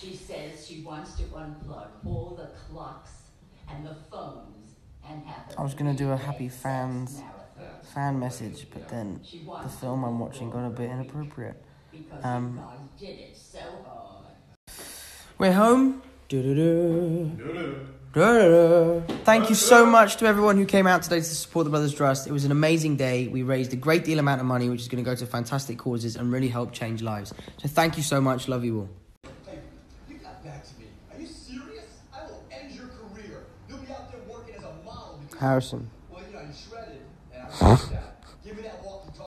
She says she wants to unplug all the clocks and the phones and have. I was gonna do a happy fans fan message, but then the film I'm watching got a bit inappropriate. Because Um, you did it so hard. We're home. Thank you so much to everyone who came out today to support the Brothers Trust. It was an amazing day. We raised a great deal amount of money, which is going to go to fantastic causes and really help change lives. So thank you so much. Love you all back to me. Are you serious? I will end your career. You'll be out there working as a model. Harrison. Well, you know, you shredded, and I that. Give me that walkie talkie.